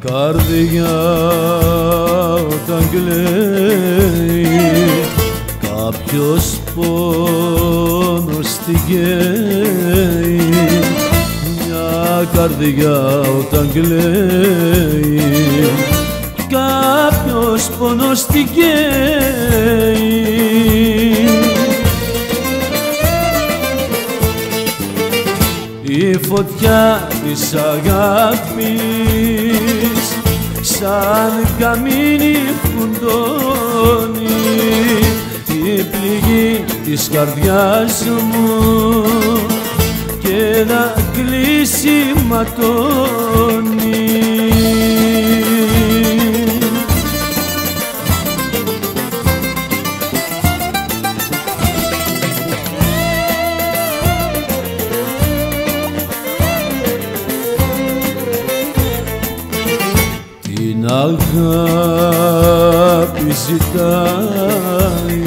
καρδιά όταν κλαίει κάποιος πόνος την καίει. Μια καρδιά όταν κλαίει κάποιος πόνος την καίει η φωτιά της αγάπης σαν καμίνι φουντώνει. Η πληγή της καρδιάς μου και ένα κλείσει ματώνει αγάπη ζητάει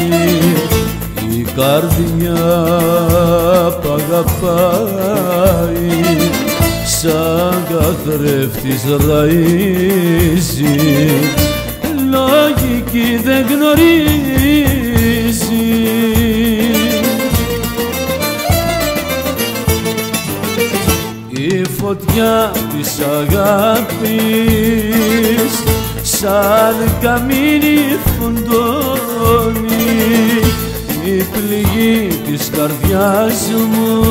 η καρδιά που αγαπάει. Σαν καθρέφτης ραΐζει λογική δεν γνωρίζει φωτιά της αγάπης σαν καμίνι φουντώνει η πληγή της καρδιάς μου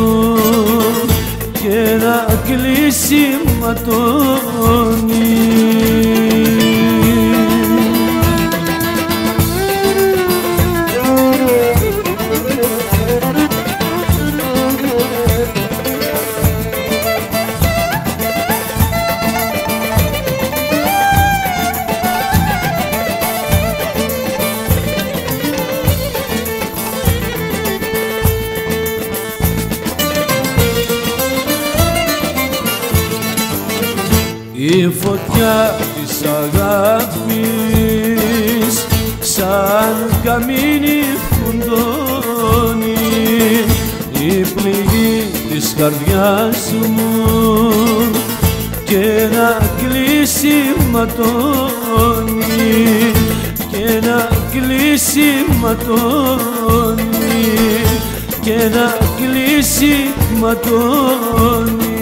και ένα κλείσει ματώνει η φωτιά της αγάπης σαν καμίνι φουντώνει. Η πληγή της καρδιάς μου και ένα κλείσει ματώνει. Και ένα κλείσει ματώνει. Και ένα κλείσει ματώνει